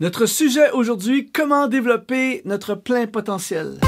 Notre sujet aujourd'hui, comment développer notre plein potentiel.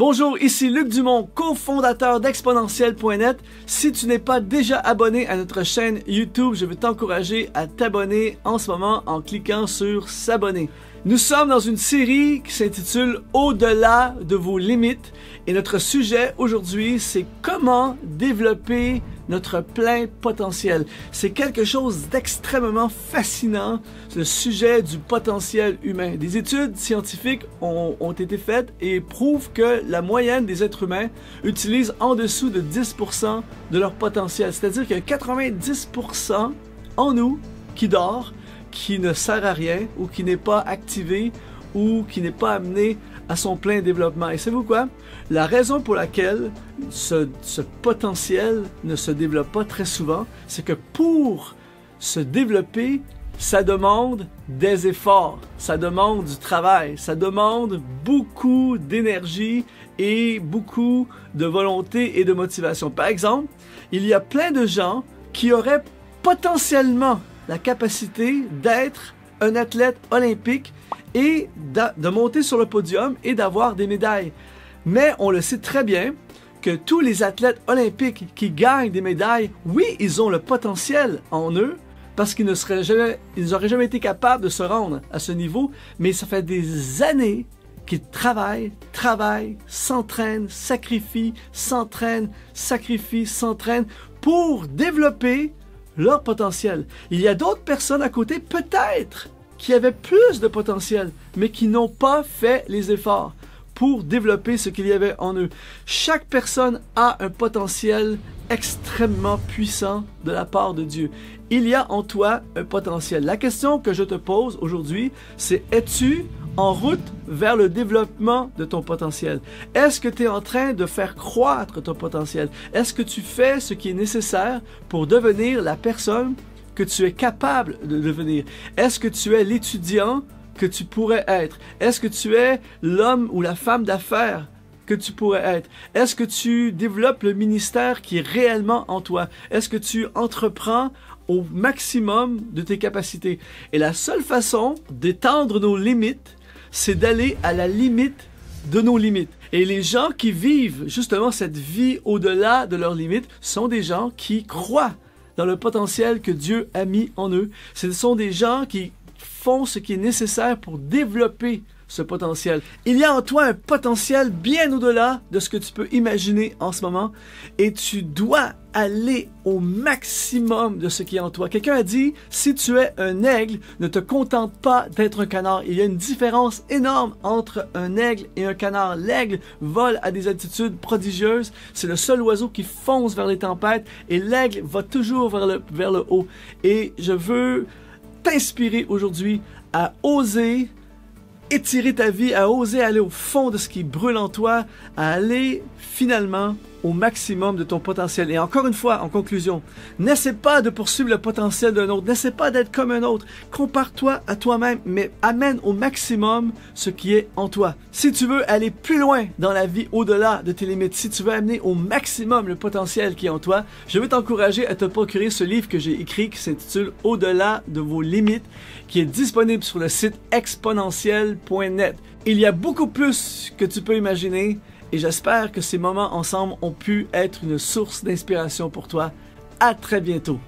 Bonjour, ici Luc Dumont, cofondateur d'exponentiel.net. Si tu n'es pas déjà abonné à notre chaîne YouTube, je veux t'encourager à t'abonner en ce moment en cliquant sur s'abonner. Nous sommes dans une série qui s'intitule Au-delà de vos limites et notre sujet aujourd'hui, c'est comment développer notre plein potentiel. C'est quelque chose d'extrêmement fascinant, le sujet du potentiel humain. Des études scientifiques ont, ont, été faites et prouvent que la moyenne des êtres humains utilise en dessous de 10% de leur potentiel. C'est-à-dire qu'il y a 90% en nous qui dort, qui ne sert à rien ou qui n'est pas activé ou qui n'est pas amené à son plein développement. Et savez-vous quoi? La raison pour laquelle ce, ce, potentiel ne se développe pas très souvent, c'est que pour se développer, ça demande des efforts, ça demande du travail, ça demande beaucoup d'énergie et beaucoup de volonté et de motivation. Par exemple, il y a plein de gens qui auraient potentiellement la capacité d'être un athlète olympique et de monter sur le podium et d'avoir des médailles. Mais on le sait très bien que tous les athlètes olympiques qui gagnent des médailles, oui, ils ont le potentiel en eux parce qu'ils ne seraient jamais, n'auraient jamais été capables de se rendre à ce niveau, mais ça fait des années qu'ils travaillent, travaillent, s'entraînent, sacrifient, s'entraînent, sacrifient, s'entraînent pour développer leur potentiel. Il y a d'autres personnes à côté, peut-être, qui avaient plus de potentiel, mais qui n'ont pas fait les efforts pour développer ce qu'il y avait en eux. Chaque personne a un potentiel extrêmement puissant de la part de Dieu. Il y a en toi un potentiel. La question que je te pose aujourd'hui, c'est es-tu en route vers le développement de ton potentiel? Est-ce que tu es en train de faire croître ton potentiel? Est-ce que tu fais ce qui est nécessaire pour devenir la personne que tu es capable de devenir? Est-ce que tu es l'étudiant que tu pourrais être? Est-ce que tu es l'homme ou la femme d'affaires que tu pourrais être? Est-ce que tu développes le ministère qui est réellement en toi? Est-ce que tu entreprends au maximum de tes capacités? Et la seule façon d'étendre nos limites, c'est d'aller à la limite de nos limites. Et les gens qui vivent justement cette vie au-delà de leurs limites sont des gens qui croient dans le potentiel que Dieu a mis en eux. Ce sont des gens qui font ce qui est nécessaire pour développer ce potentiel. Il y a en toi un potentiel bien au-delà de ce que tu peux imaginer en ce moment et tu dois aller au maximum de ce qui est en toi. Quelqu'un a dit, si tu es un aigle, ne te contente pas d'être un canard. Il y a une différence énorme entre un aigle et un canard. L'aigle vole à des altitudes prodigieuses. C'est le seul oiseau qui fonce vers les tempêtes et l'aigle va toujours vers le, vers le haut. Et je veux t'inspirer aujourd'hui à oser étirer ta vie, à oser aller au fond de ce qui brûle en toi, à aller finalement au maximum de ton potentiel. Et encore une fois, en conclusion, n'essaie pas de poursuivre le potentiel d'un autre, n'essaie pas d'être comme un autre. Compare-toi à toi-même, mais amène au maximum ce qui est en toi. Si tu veux aller plus loin dans la vie au-delà de tes limites, si tu veux amener au maximum le potentiel qui est en toi, je veux t'encourager à te procurer ce livre que j'ai écrit qui s'intitule Au-delà de vos limites, qui est disponible sur le site Il y a beaucoup plus que tu peux imaginer et j'espère que ces moments ensemble ont pu être une source d'inspiration pour toi. À très bientôt.